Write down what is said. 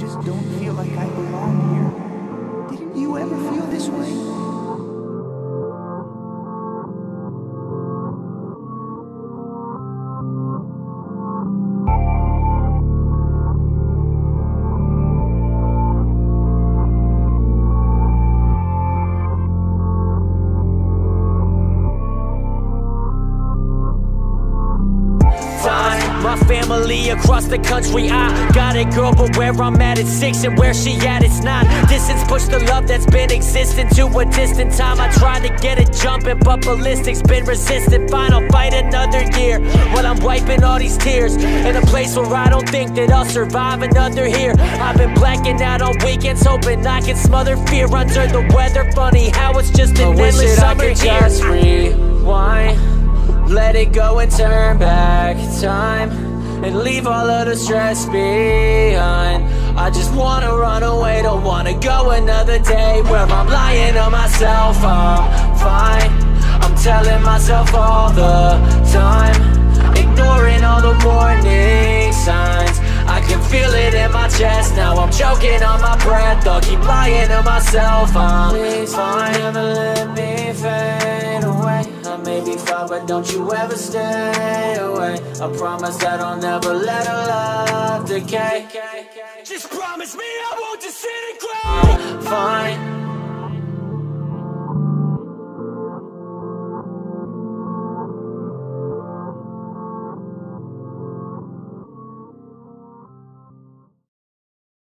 just don't feel like I belong here. Didn't you ever feel this way? My family across the country. I got it girl but where I'm at it's six And where she at it's nine Distance push the love that's been existing To a distant time. I tried to get it jumping But ballistic's been resistant. Fine I'll fight another year While I'm wiping all these tears. In a place where I don't think that I'll survive another year. I've been blacking out on weekends Hoping I can smother fear under the weather. Funny how it's just an I endless summer I could here just rewind let it go and turn back time And leave all of the stress behind. I just wanna run away, don't wanna go another day Where I'm lying to myself, I'm fine. I'm telling myself all the time Ignoring all the warning signs. I can feel it in my chest, now I'm choking on my breath. I'll keep lying to myself, I'm fine may far, but don't you ever stay away. I promise that I'll never let our love decay. Just promise me I won't just sit and cry. Fine